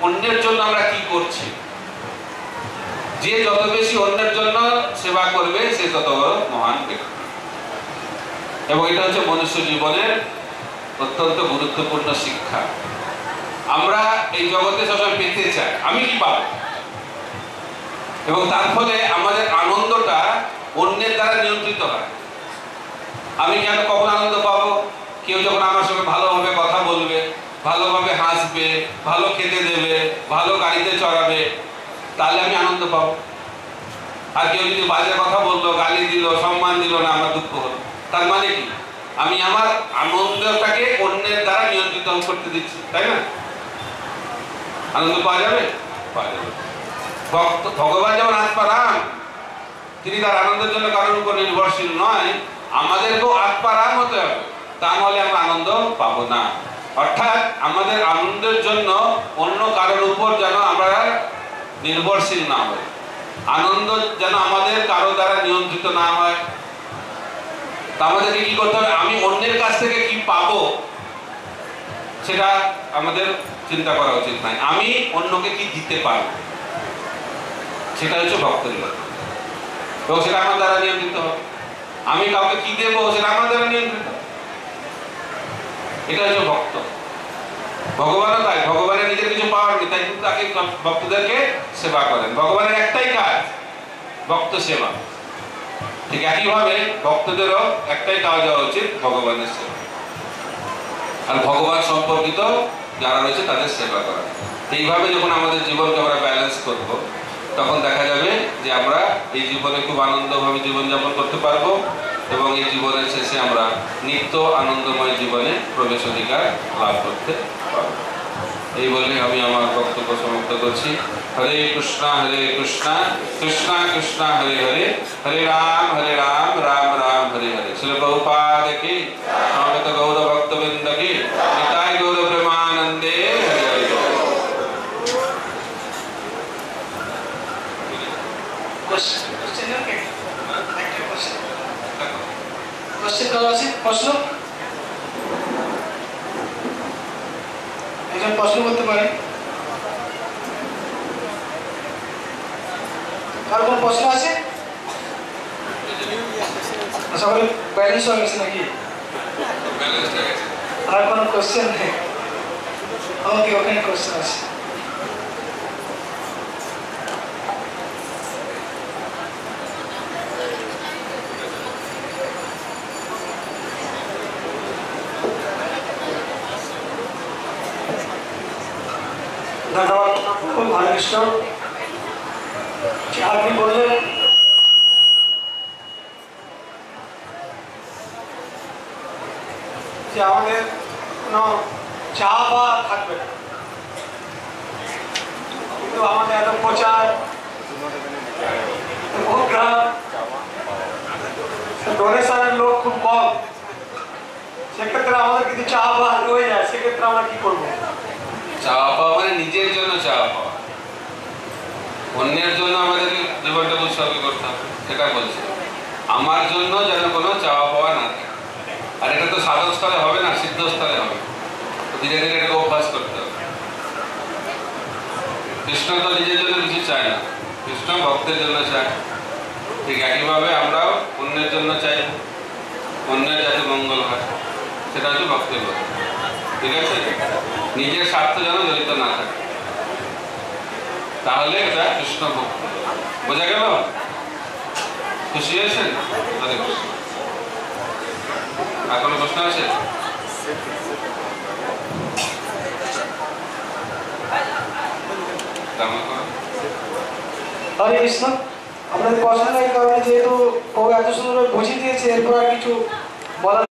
অন্যের জন্য আমরা কি করছি? যে যত বেশি অন্যের জন্য সেবা করবে, সে তত মহান এবং এটা হচ্ছে মনুষ্য জীবনের অত্যন্ত গুরুত্বপূর্ণ শিক্ষা। আমরা এই জগতে সবসময় পেতে চাই। আমি কি পাবো? এবং তার ফলে আমাদের আনন্দটা অন্যের দ্বারা নিয়ন্ত্রিত হয়। আমি কেন কখন আনন্দ পাবো? কেউ যখন আমার সঙ্গে ভালোভাবে কথা বলবে ভালোভাবে হাসবে, ভালো খেতে দেবে, ভালো গাড়িতে চড়াবে, তাহলে আমি আনন্দ পাবো। আর কেউ যদি বাজে কথা বলল, গালি দিল, সম্মান দিল না, আমার দুঃখ হলো। তার মানে কি? আমি আমার আনন্দটাকে অন্যের দ্বারা নিয়ন্ত্রিত করতে দিচ্ছি, তাই না? আনন্দ পাওয়া যাবে? পাওয়া যাবে। ভগবান যেমন আত্মা রাম তিনি তার আনন্দের জন্য কারোর উপর নির্ভরশীল নয়, আমাদেরকেও আত্মা রাম হতে হবে। তা নাহলে আমরা আনন্দ পাবো না। অর্থাৎ আমাদের আনন্দের জন্য অন্য কারোর উপর যেন আমরা নির্ভরশীল না হই। আনন্দ যেন আমাদের কারও দ্বারা নিয়ন্ত্রিত না হয়। তা আমাদেরকে কি করতে হবে? আমি অন্যের কাছ থেকে কি পাবো? সেটা আমাদের চিন্তা করা উচিত নয়। আমি অন্যকে কি দিতে পারব সেটা হচ্ছে ভক্তের এবং সেটা আমার দ্বারা নিয়ন্ত্রিত হবে। আমি কাউকে কি দেবো? সেটা আমার দ্বারা নিয়ন্ত্রিত। এটা হচ্ছে ভক্ত। ভগবানও তাই, ভগবানের নিজের কিছু পাওয়ার নেই, তাই কিন্তু তাকে ভক্তদেরকে সেবা করেন। ভগবানের একটাই কাজ, ভক্ত সেবা। ঠিক একইভাবে ভক্তদেরও একটাই কাজ হওয়া উচিত, ভগবানের সেবা। আর ভগবান সম্পর্কিত যারা রয়েছে তাদের সেবা করা। এইভাবে যখন আমাদের জীবনকে আমরা ব্যালেন্স করব, তখন দেখা যাবে যে আমরা এই জীবনে খুব আনন্দভাবে জীবনযাপন করতে পারব। এবং এই জীবনের শেষে আমরা নিত্য আনন্দময় জীবনে প্রবেশ অধিকার লাভ করতে এই বলে আমি আমার বক্তব্য সমাপ্ত করছি। হরে কৃষ্ণ হরে কৃষ্ণ কৃষ্ণ কৃষ্ণ, হরে হরে হরে রাম হরে রাম রাম রাম, হরে হরে। শিল কি? সমবেত গৌর ভক্তবৃন্দ কি? কোশ্চেন করা আছে প্রশ্ন একজন প্রশ্ন করতে পারে আর কোনো প্রশ্ন আছে সকলে ব্যালেন্স হয়ে গেছে নাকি ব্যালেন্স হয়ে গেছে আর কোনো কোশ্চেন নেই ওকে ওখানে কোশ্চেন আছে ধন্যবাদ খুব ভালো কৃষ্ণ যে আপনি বললেন যে আমাদের কোনো চা বা থাকবে না কিন্তু আমাদের এত প্রচার প্রোগ্রাম ডোনেশনের লোক খুব কম সেক্ষেত্রে আমাদের যদি চা বা রয়ে যায় সেক্ষেত্রে আমরা কি করব চাওয়া পাওয়া মানে নিজের জন্য চাওয়া পাওয়া। অন্যের জন্য আমাদের জীবনটা উৎসর্গ করতে হবে, সেটা বলছে। আমার জন্য যেন কোনো চাওয়া পাওয়া না থাকে। আর এটা তো সাধক স্থলে হবে না, সিদ্ধ স্থলে হবে। ধীরে ধীরে এটাকে অভ্যাস করতে হবে। কৃষ্ণ তো নিজের জন্য কিছু চায় না। কৃষ্ণ ভক্তের জন্য চায়। ঠিক একইভাবে আমরাও অন্যের জন্য চাই। অন্যের যাতে মঙ্গল হয়, সেটা হচ্ছে ভক্তের ঠিক আছে? নিজের স্বার্থ যেন জড়িত না থাকে। তাহলে এটা কৃষ্ণ ভক্তি বোঝা গেল? খুশি হয়েছেন? হরে কৃষ্ণ আর কোনো প্রশ্ন আছে। হরে কৃষ্ণ, আপনাদের পছন্দের কারণে যেহেতু ও এত সুন্দর বুঝিয়ে দিয়েছে, এরপর আর কিছু বলার